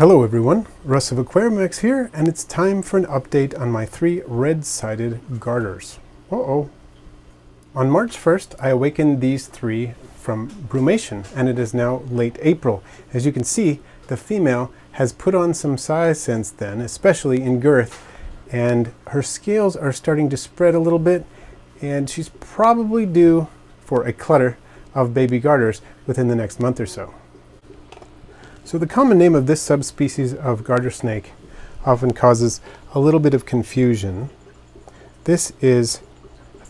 Hello everyone, Russ of Aquarimax here, and it's time for an update on my three red-sided garters. Uh-oh. On March 1st, I awakened these three from brumation, and it is now late April. As you can see, the female has put on some size since then, especially in girth, and her scales are starting to spread a little bit, and she's probably due for a clutter of baby garters within the next month or so. So the common name of this subspecies of garter snake often causes a little bit of confusion. This is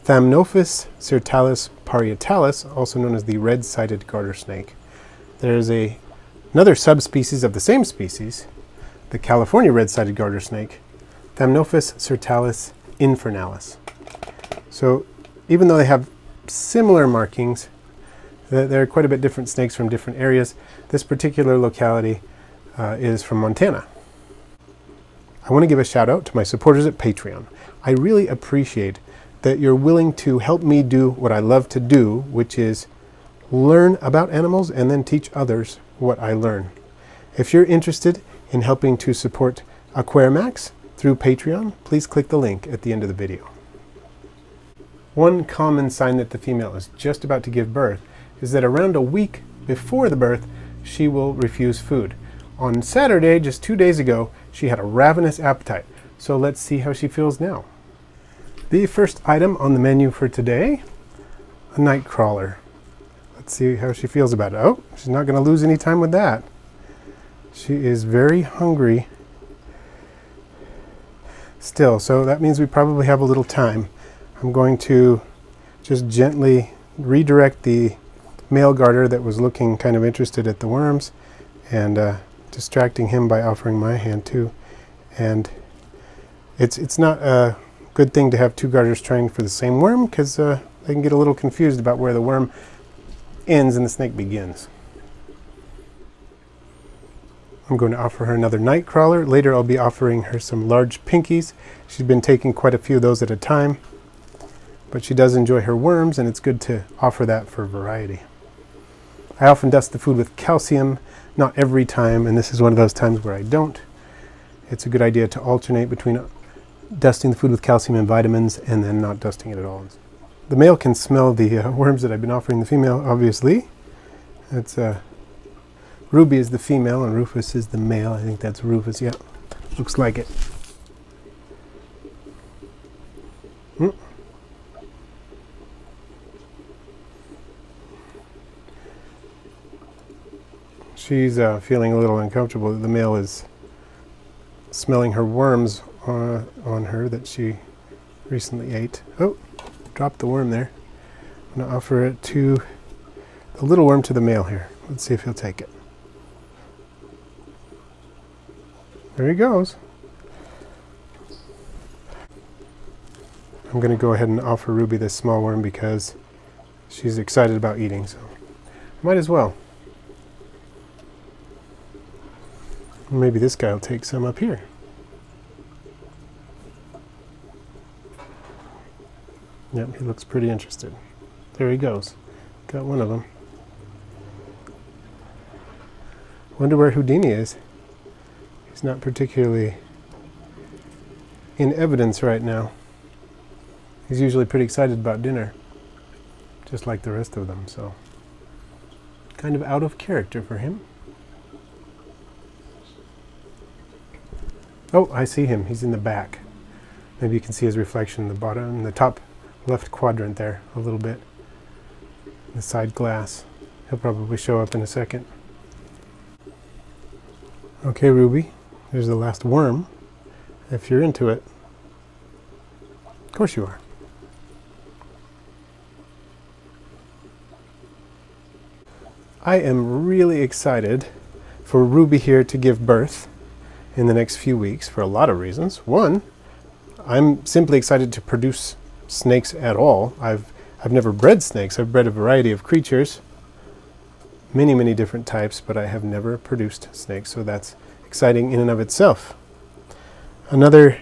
Thamnophis sirtalis parietalis, also known as the red-sided garter snake. There's a, another subspecies of the same species, the California red-sided garter snake, Thamnophis sirtalis infernalis. So even though they have similar markings, they're quite a bit different snakes from different areas. This particular locality uh, is from Montana. I want to give a shout out to my supporters at Patreon. I really appreciate that you're willing to help me do what I love to do, which is learn about animals and then teach others what I learn. If you're interested in helping to support Aquarimax through Patreon, please click the link at the end of the video. One common sign that the female is just about to give birth is that around a week before the birth, she will refuse food. On Saturday, just two days ago, she had a ravenous appetite. So let's see how she feels now. The first item on the menu for today, a night crawler. Let's see how she feels about it. Oh, she's not going to lose any time with that. She is very hungry still, so that means we probably have a little time. I'm going to just gently redirect the male garter that was looking kind of interested at the worms and uh, distracting him by offering my hand too. And it's, it's not a good thing to have two garters trying for the same worm because uh, they can get a little confused about where the worm ends and the snake begins. I'm going to offer her another night crawler. Later I'll be offering her some large pinkies. She's been taking quite a few of those at a time, but she does enjoy her worms and it's good to offer that for variety. I often dust the food with calcium, not every time, and this is one of those times where I don't. It's a good idea to alternate between dusting the food with calcium and vitamins and then not dusting it at all. The male can smell the uh, worms that I've been offering the female, obviously. It's uh, Ruby is the female and Rufus is the male. I think that's Rufus, yeah. Looks like it. Mm. She's uh, feeling a little uncomfortable. That the male is smelling her worms on, on her that she recently ate. Oh, dropped the worm there. I'm going to offer it to the little worm to the male here. Let's see if he'll take it. There he goes. I'm going to go ahead and offer Ruby this small worm because she's excited about eating, so might as well. Maybe this guy will take some up here. Yep, he looks pretty interested. There he goes. Got one of them. Wonder where Houdini is. He's not particularly in evidence right now. He's usually pretty excited about dinner, just like the rest of them, so kind of out of character for him. Oh, I see him. He's in the back. Maybe you can see his reflection in the bottom, in the top left quadrant there a little bit. The side glass. He'll probably show up in a second. Okay, Ruby. There's the last worm. If you're into it. Of course you are. I am really excited for Ruby here to give birth in the next few weeks for a lot of reasons. One, I'm simply excited to produce snakes at all. I've, I've never bred snakes. I've bred a variety of creatures, many, many different types, but I have never produced snakes, so that's exciting in and of itself. Another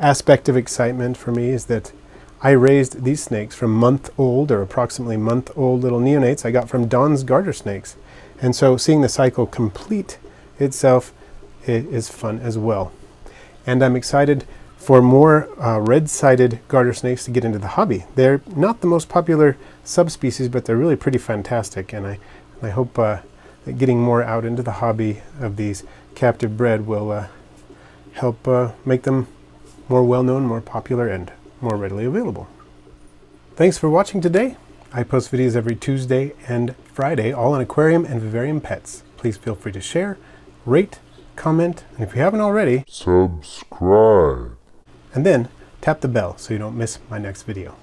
aspect of excitement for me is that I raised these snakes from month old or approximately month old little neonates I got from Don's garter snakes. And so seeing the cycle complete itself is fun as well. And I'm excited for more uh, red-sided garter snakes to get into the hobby. They're not the most popular subspecies, but they're really pretty fantastic, and I, I hope uh, that getting more out into the hobby of these captive bred will uh, help uh, make them more well-known, more popular, and more readily available. Thanks for watching today. I post videos every Tuesday and Friday, all on aquarium and vivarium pets. Please feel free to share, rate, comment, and if you haven't already, subscribe. And then tap the bell so you don't miss my next video.